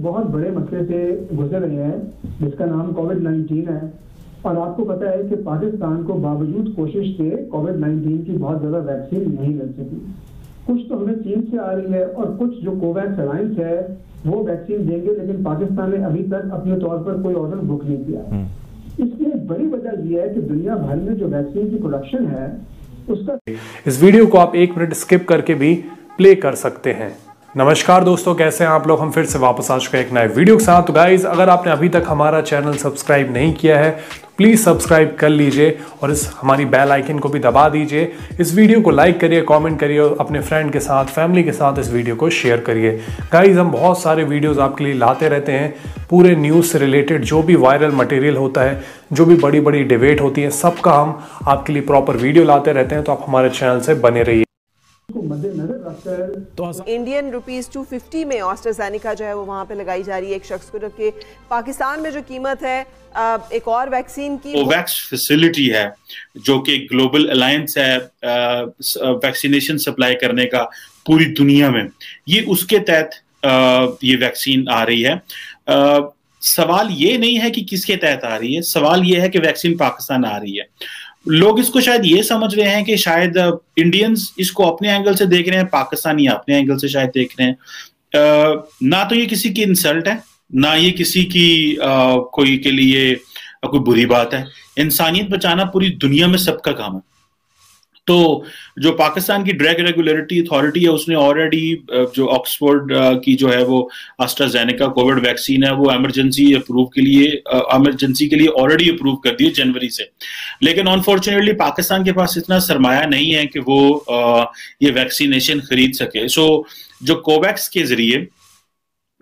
बहुत बड़े मसले से गुजर रहे हैं जिसका नाम कोविड 19 है। और आपको पता है कि पाकिस्तान को बावजूद कोशिश से कोविड 19 की बहुत ज़्यादा वैक्सीन नहीं मिल सकी। कुछ तो हमें चीन से आ रही है और कुछ जो कोवैक्स अलायंस है वो वैक्सीन देंगे लेकिन पाकिस्तान ने अभी तक अपने तौर पर कोई ऑर्डर बुक नहीं किया। इसलिए बड़ी वजह यह है कि दुनिया भर में जो वैक्सीन की प्रोडक्शन है उसका इस वीडियो को आप एक मिनट स्किप करके भी प्ले कर सकते हैं। नमस्कार दोस्तों, कैसे हैं आप लोग? हम फिर से वापस आ चुके हैं एक नए वीडियो के साथ। तो गाइज़ अगर आपने अभी तक हमारा चैनल सब्सक्राइब नहीं किया है तो प्लीज़ सब्सक्राइब कर लीजिए और इस हमारी बेल आइकन को भी दबा दीजिए। इस वीडियो को लाइक करिए कमेंट करिए और अपने फ्रेंड के साथ फैमिली के साथ इस वीडियो को शेयर करिए। गाइज़ हम बहुत सारे वीडियोज़ आपके लिए लाते रहते हैं। पूरे न्यूज़ से रिलेटेड जो भी वायरल मटेरियल होता है, जो भी बड़ी बड़ी डिबेट होती है, सबका हम आपके लिए प्रॉपर वीडियो लाते रहते हैं। तो आप हमारे चैनल से बने रहिए। को मद्देनजर रखकर तो इंडियन रुपीस 250 में ऑस्ट्राजेनिका जो है वो वहाँ पे लगाई जा रही है एक शख्स को जबकि पाकिस्तान में जो कीमत है एक और वैक्सीन की कोवैक्स फैसिलिटी है जो कि ग्लोबल अलायंस है वैक्सीनेशन सप्लाई करने का पूरी दुनिया में। ये उसके तहत ये वैक्सीन आ रही है। सवाल ये नहीं है कि किसके तहत आ रही है सवाल ये है कि वैक्सीन पाकिस्तान आ रही है। लोग इसको शायद ये समझ रहे हैं कि शायद इंडियंस इसको अपने एंगल से देख रहे हैं, पाकिस्तानी अपने एंगल से शायद देख रहे हैं। ना तो ये किसी की इंसल्ट है, ना ये किसी की कोई के लिए कोई बुरी बात है। इंसानियत बचाना पूरी दुनिया में सबका काम है। तो जो पाकिस्तान की ड्रग रेगुलेटरी अथॉरिटी है, उसने ऑलरेडी जो ऑक्सफोर्ड की जो है वो आस्ट्राजेनिका कोविड वैक्सीन है, वो एमरजेंसी अप्रूव के लिए एमरजेंसी के लिए ऑलरेडी अप्रूव कर दी है जनवरी से। लेकिन अनफॉर्चुनेटली पाकिस्तान के पास इतना सरमाया नहीं है कि वो ये वैक्सीनेशन खरीद सके। सो जो कोवैक्स के ज़रिए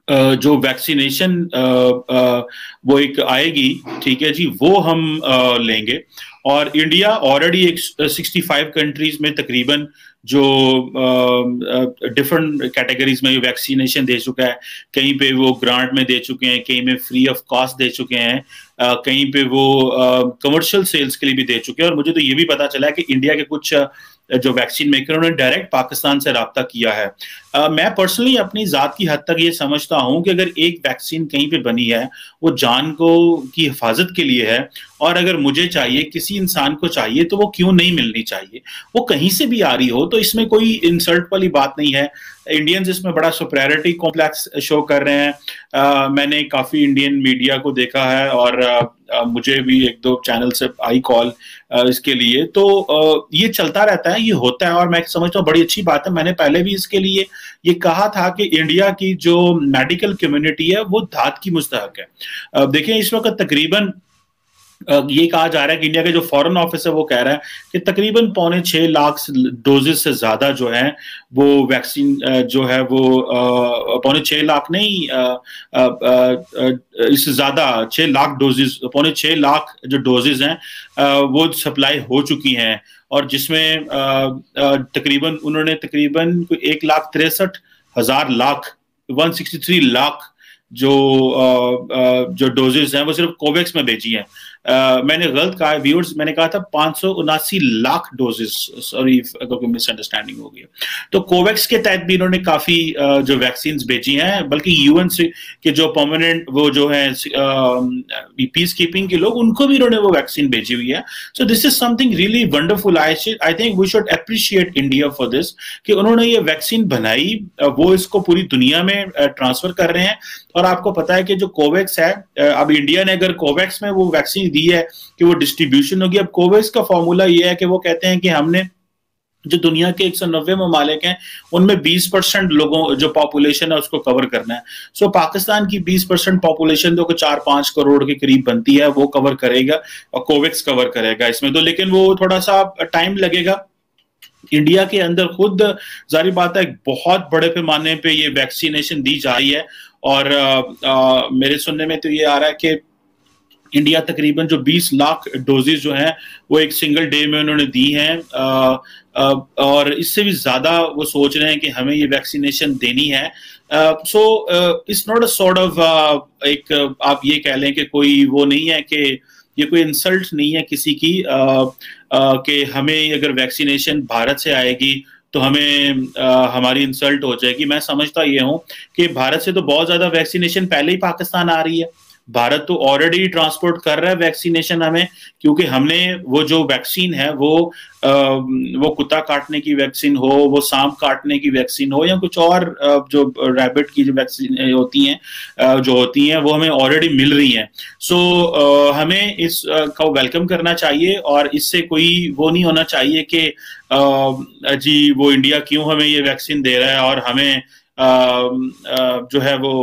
जो वैक्सीनेशन वो एक आएगी, ठीक है जी, वो हम लेंगे। और इंडिया ऑलरेडी एक 65 कंट्रीज़ में तकरीबन जो डिफरेंट कैटेगरीज में वैक्सीनेशन दे चुका है। कहीं पे वो ग्रांट में दे चुके हैं, कहीं में फ्री ऑफ़ कॉस्ट दे चुके हैं कहीं पे वो कमर्शियल सेल्स के लिए भी दे चुके हैं। और मुझे तो ये भी पता चला है कि इंडिया के कुछ जो वैक्सीन मेकर उन्होंने डायरेक्ट पाकिस्तान से रबता किया है। आ, मैं पर्सनली अपनी ज़ात की हद तक ये समझता हूँ कि अगर एक वैक्सीन कहीं पे बनी है वो जान को की हिफाजत के लिए है और अगर मुझे चाहिए किसी इंसान को चाहिए तो वो क्यों नहीं मिलनी चाहिए? वो कहीं से भी आ रही हो तो इसमें कोई इंसल्ट वाली बात नहीं है। इंडियंस इसमें बड़ा सुपरियरिटी कॉम्प्लेक्स शो कर रहे हैं। आ, मैंने काफ़ी इंडियन मीडिया को देखा है और आ, मुझे भी एक दो चैनल से आई कॉल इसके लिए। तो आ, ये चलता रहता है ये होता है और मैं समझता हूँ बड़ी अच्छी बात है। मैंने पहले भी इसके लिए ये कहा था कि इंडिया की जो मेडिकल कम्युनिटी है वो धात की मुस्तक है। देखिए इस वक्त तकरीबन ये कहा जा रहा है कि इंडिया के जो फॉरेन ऑफ़िस है, वो कह रहा है कि तकरीबन पौने छह लाख डोजेस से ज़्यादा जो है, वो वैक्सीन जो है वो पौने छह लाख नहीं इससे ज़्यादा, छह लाख डोजेस पौने छह लाख जो डोजेस हैं वो सप्लाई हो चुकी हैं। और जिसमें तकरीबन उन्होंने तकरीबन एक लाख तिरसठ हज़ार lakh, one sixty three lakh जो जो डोजेस हैं, वो सिर्फ़ कोवैक्स में भेजी हैं। मैंने गलत कहा व्यूअर्स मैंने कहा था पाँच लाख डोजेस सॉरी अगर मिसअंडरस्टैंडिंग हो गई तो कोवैक्स के तहत भी इन्होंने काफ़ी जो वैक्सीन भेजी हैं, बल्कि यूएन के जो परमानेंट वो जो है पीस कीपिंग के लोग, उनको भी इन्होंने वो वैक्सीन भेजी हुई है। So this is something really wonderful I I think we should appreciate India for this कि उन्होंने ये वैक्सीन बनाई वो इसको पूरी दुनिया में ट्रांसफ़र कर रहे हैं। और आपको पता है कि जो कोवैक्स है अब इंडिया ने अगर कोवैक्स में वो वैक्सीन दी है कि वो डिस्ट्रीब्यूशन होगी। अब कोवैक्स का फॉर्मूला ये है कि वो कहते हैं कि हमने जो दुनिया के एक सौ नब्बे ममालिक हैं उनमें 20 परसेंट लोगों जो पॉपुलेशन है उसको कवर करना है। सो so, पाकिस्तान की 20 परसेंट पॉपुलेशन जो चार पाँच करोड़ के करीब बनती है वो कवर करेगा और कोविक्स कवर करेगा इसमें तो। लेकिन वो थोड़ा सा टाइम लगेगा। इंडिया के अंदर खुद जारी बात है बहुत बड़े पैमाने पे ये वैक्सीनेशन दी जा रही है। और आ, आ, मेरे सुनने में तो ये आ रहा है कि इंडिया तकरीबन जो 20 लाख डोजेज जो हैं वो एक सिंगल डे में उन्होंने दी हैं। और इससे भी ज़्यादा वो सोच रहे हैं कि हमें ये वैक्सीनेशन देनी है। So it's not a sort of एक आप ये कह लें कि कोई वो नहीं है कि ये कोई इंसल्ट नहीं है किसी की कि हमें अगर वैक्सीनेशन भारत से आएगी तो हमें आ, हमारी इंसल्ट हो जाएगी। मैं समझता ये हूँ कि भारत से तो बहुत ज़्यादा वैक्सीनेशन पहले ही पाकिस्तान आ रही है। भारत तो ऑलरेडी ट्रांसपोर्ट कर रहा है वैक्सीनेशन हमें क्योंकि हमने वो जो वैक्सीन है वो आ, वो कुत्ता काटने की वैक्सीन हो वो सांप काटने की वैक्सीन हो या कुछ और जो रैबिट की जो वैक्सीन होती हैं जो होती हैं वो हमें ऑलरेडी मिल रही हैं। सो so, हमें इस का वेलकम करना चाहिए और इससे कोई वो नहीं होना चाहिए कि जी वो इंडिया क्यों हमें ये वैक्सीन दे रहा है और हमें आ, आ, जो है वो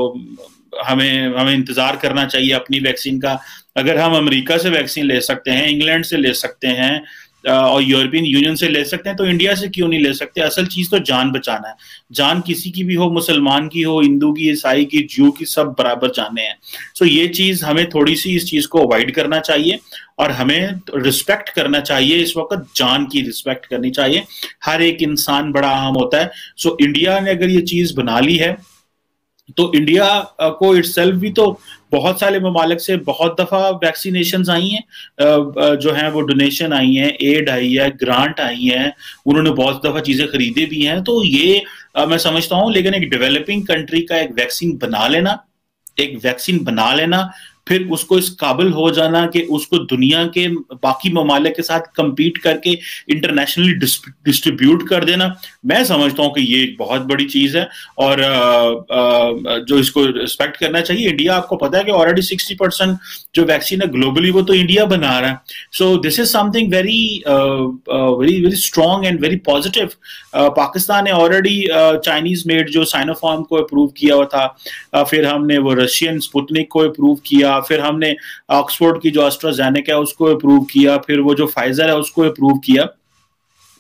हमें हमें इंतज़ार करना चाहिए अपनी वैक्सीन का। अगर हम अमेरिका से वैक्सीन ले सकते हैं, इंग्लैंड से ले सकते हैं और यूरोपियन यूनियन से ले सकते हैं तो इंडिया से क्यों नहीं ले सकते? असल चीज़ तो जान बचाना है। जान किसी की भी हो, मुसलमान की हो, हिंदू की, ईसाई की, जू की, सब बराबर जाने हैं। सो ये चीज़ हमें थोड़ी सी इस चीज़ को अवॉइड करना चाहिए और हमें रिस्पेक्ट करना चाहिए, इस वक्त जान की रिस्पेक्ट करनी चाहिए। हर एक इंसान बड़ा अहम होता है। सो इंडिया ने अगर ये चीज़ बना ली है तो इंडिया को इट्स भी तो बहुत सारे ममालिक से बहुत दफ़ा वैक्सीनेशन आई हैं जो है वो डोनेशन आई हैं एड आई है ग्रांट आई है, उन्होंने बहुत दफ़ा चीज़ें खरीदे भी हैं। तो ये मैं समझता हूँ, लेकिन एक डेवलपिंग कंट्री का एक वैक्सीन बना लेना, एक वैक्सीन बना लेना फिर उसको इस काबिल हो जाना कि उसको दुनिया के बाकी ममालिक के साथ कंपीट करके इंटरनेशनली डिस्ट्रीब्यूट कर देना। मैं समझता हूँ कि ये एक बहुत बड़ी चीज़ है और आ, आ, जो इसको रिस्पेक्ट करना चाहिए। इंडिया आपको पता है कि ऑलरेडी सिक्सटी परसेंट जो वैक्सीन है ग्लोबली वो तो इंडिया बना रहा है। So this is something very very very strong and very positive Pakistan ने ऑलरेडी चाइनीज़ मेड जो साइनोफॉर्म को अप्रूव किया हुआ था। फिर हमने वो रशियन स्पुतनिक को अप्रूव किया। फिर हमने ऑक्सफोर्ड की जो अस्ट्राजेनिक है उसको अप्रूव किया फिर वो जो फाइजर है उसको अप्रूव किया।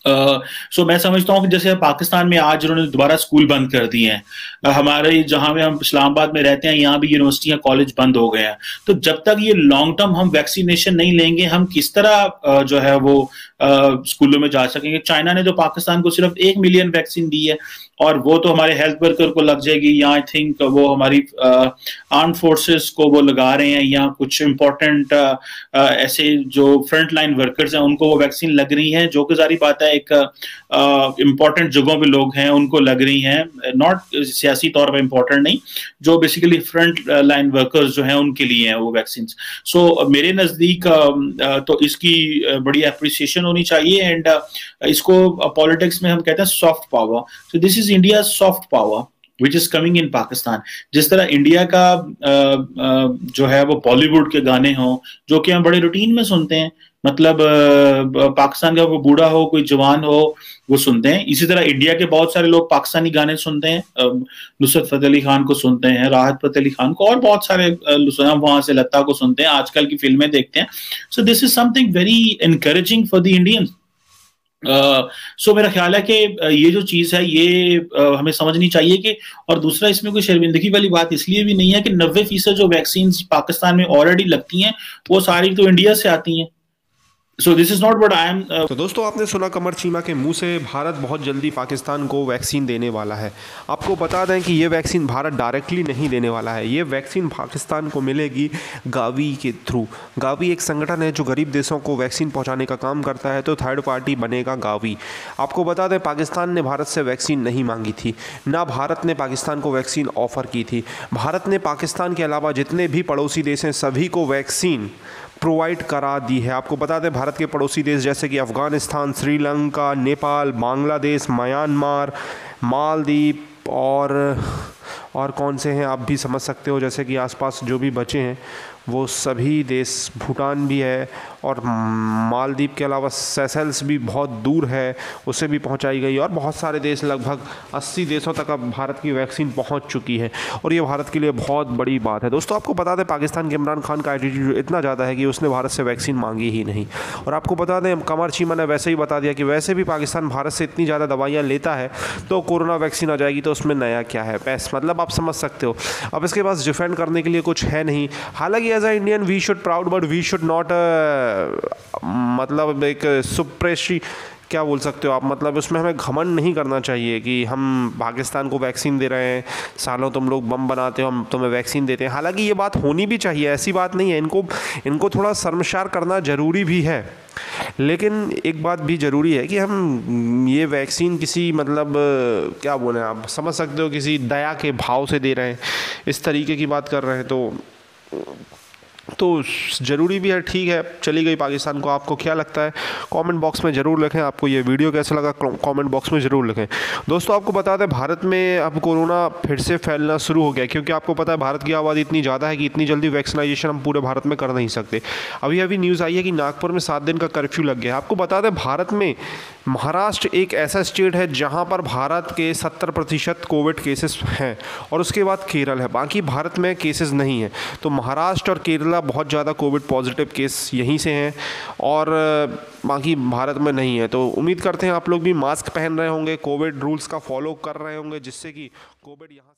सो uh, so मैं समझता हूँ कि जैसे पाकिस्तान में आज उन्होंने दोबारा स्कूल बंद कर दिए हैं। हमारे जहाँ में हम इस्लामाबाद में रहते हैं यहाँ भी यूनिवर्सिटियाँ कॉलेज बंद हो गए हैं। तो जब तक ये लॉन्ग टर्म हम वैक्सीनेशन नहीं लेंगे हम किस तरह जो है वो स्कूलों में जा सकेंगे? चाइना ने तो पाकिस्तान को सिर्फ़ एक मिलियन वैक्सीन दी है। और वो तो हमारे हेल्थ वर्कर को लग जाएगी या आई थिंक वो हमारी आर्म फोर्सेस को वो लगा रहे हैं या कुछ इंपॉर्टेंट ऐसे जो फ्रंट लाइन वर्कर्स हैं उनको वो वैक्सीन लग रही है जो कि सारी बात है एक इंपॉर्टेंट जगहों पे लोग हैं उनको लग रही हैं नॉट सियासी तौर पर इंपॉर्टेंट नहीं जो बेसिकली फ्रंट लाइन वर्कर्स जो हैं उनके लिए हैं वो वैक्सीन सो so, मेरे नज़दीक तो इसकी बड़ी अप्रिसिएशन होनी चाहिए एंड इसको पॉलिटिक्स में हम कहते हैं soft power so this is India soft power which is coming in Pakistan जिस तरह इंडिया का जो है वो बॉलीवुड के गाने हों, जो कि हम बड़े रूटीन में सुनते हैं मतलब पाकिस्तान का कोई बूढ़ा हो, कोई जवान हो, वो सुनते हैं। इसी तरह इंडिया के बहुत सारे लोग पाकिस्तानी गाने सुनते हैं नुसरत फतेह अली खान को सुनते हैं, राहत फतेह अली खान को, और बहुत सारे वहाँ से लता को सुनते हैं, आजकल की फ़िल्में देखते हैं। So this is something very encouraging for the Indians so uh, मेरा ख्याल है कि ये जो चीज़ है ये हमें समझनी चाहिए कि और दूसरा इसमें कोई शर्मिंदगी वाली बात इसलिए भी नहीं है कि नब्बे फ़ीसद जो वैक्सीन पाकिस्तान में ऑलरेडी लगती हैं वो सारी तो इंडिया से आती हैं। So this is not what I am तो दोस्तों, आपने सुना कमर चीमा के मुँह से भारत बहुत जल्दी पाकिस्तान को वैक्सीन देने वाला है। आपको बता दें कि ये वैक्सीन भारत डायरेक्टली नहीं देने वाला है। ये वैक्सीन पाकिस्तान को मिलेगी गावी के थ्रू। गावी एक संगठन है जो गरीब देशों को वैक्सीन पहुँचाने का काम करता है तो थर्ड पार्टी बनेगा गावी। आपको बता दें, पाकिस्तान ने भारत से वैक्सीन नहीं मांगी थी। ना भारत ने पाकिस्तान को वैक्सीन ऑफ़र की थी। भारत ने पाकिस्तान के अलावा जितने भी पड़ोसी देश हैं, सभी को वैक्सीन प्रोवाइड करा दी है। आपको बता दें, भारत के पड़ोसी देश जैसे कि अफ़गानिस्तान, श्रीलंका, नेपाल, बांग्लादेश, म्यांमार मालदीप और और कौन से हैं आप भी समझ सकते हो, जैसे कि आसपास जो भी बचे हैं। वो सभी देश, भूटान भी है और मालदीप के अलावा सेसेल्स भी बहुत दूर है, उसे भी पहुंचाई गई और बहुत सारे देश, लगभग 80 देशों तक अब भारत की वैक्सीन पहुँच चुकी है। और ये भारत के लिए बहुत बड़ी बात है। दोस्तों, आपको बता दें, पाकिस्तान के इमरान खान का एटीट्यूड इतना ज़्यादा है कि उसने भारत से वैक्सीन मांगी ही नहीं। और आपको बता दें कमर चीमा ने वैसे ही बता दिया कि वैसे भी पाकिस्तान भारत से इतनी ज़्यादा दवाइयाँ लेता है तो कोरोना वैक्सीन आ जाएगी तो उसमें नया क्या है? पैस मतलब आप समझ सकते हो। अब इसके पास डिफेंड करने के लिए कुछ है नहीं। हालाँकि as a Indian we should proud but we should not मतलब एक सुप्रेशी, क्या बोल सकते हो आप? मतलब उसमें हमें घमंड नहीं करना चाहिए कि हम पाकिस्तान को वैक्सीन दे रहे हैं, सालों तुम लोग बम बनाते हो, हम तुम्हें वैक्सीन देते हैं। हालाँकि ये बात होनी भी चाहिए, ऐसी बात नहीं है, इनको इनको थोड़ा शर्मशार करना ज़रूरी भी है। लेकिन एक बात भी ज़रूरी है कि हम, ये वैक्सीन किसी मतलब क्या बोले आप, समझ सकते हो, किसी दया के भाव से दे रहे हैं। इस तरीके की बात कर रहे हैं तो तो ज़रूरी भी है, ठीक है, चली गई पाकिस्तान को। आपको क्या लगता है? कमेंट बॉक्स में ज़रूर लिखें। आपको ये वीडियो कैसा लगा? कमेंट बॉक्स में ज़रूर लिखें। दोस्तों, आपको बता दें, भारत में अब कोरोना फिर से फैलना शुरू हो गया क्योंकि आपको पता है, भारत की आबादी इतनी ज़्यादा है कि इतनी जल्दी वैक्सीनाइजेशन हम पूरे भारत में कर नहीं सकते। अभी अभी न्यूज़ आई है कि नागपुर में सात दिन का कर्फ्यू लग गया आपको बता दें, भारत में महाराष्ट्र एक ऐसा स्टेट है जहाँ पर भारत के सत्तर प्रतिशत कोविड केसेस हैं और उसके बाद केरल है। बाकी भारत में केसेस नहीं हैं। तो महाराष्ट्र और केरला बहुत ज़्यादा कोविड पॉजिटिव केस यहीं से हैं और बाकी भारत में नहीं है। तो उम्मीद करते हैं आप लोग भी मास्क पहन रहे होंगे कोविड रूल्स का फॉलो कर रहे होंगे, जिससे कि कोविड यहाँ